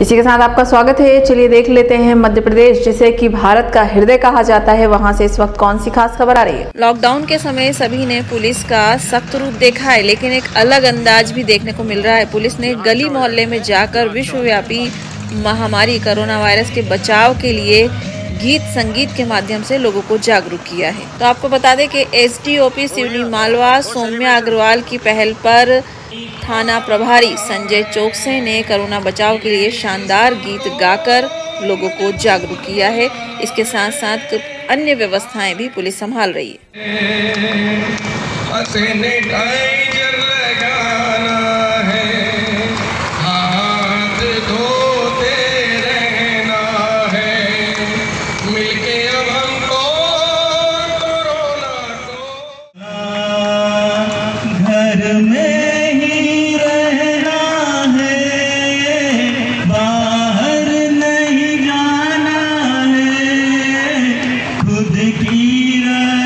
इसी के साथ आपका स्वागत है। चलिए देख लेते हैं मध्य प्रदेश, जिसे कि भारत का हृदय कहा जाता है। वहाँ से इस वक्त कौन सी खास खबर आ रही है? लॉकडाउन के समय सभी ने पुलिस का सख्त रूप देखा है, लेकिन एक अलग अंदाज भी देखने को मिल रहा है। पुलिस ने गली मोहल्ले में जाकर विश्वव्यापी महामारी कोरोना वायरस के बचाव के लिए गीत संगीत के माध्यम से लोगों को जागरूक किया है। तो आपको बता दें कि S D O P Seoni Malwa, Saumya Agarwal की पहल पर थाना प्रभारी संजय चौकसे ने कोरोना बचाव के लिए शानदार गीत गाकर लोगों को जागरूक किया है। इसके साथ साथ अन्य व्यवस्थाएँ भी पुलिस संभाल रही है। घर में Peter.